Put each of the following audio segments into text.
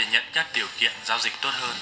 để nhận các điều kiện giao dịch tốt hơn.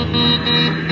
Mm-hmm.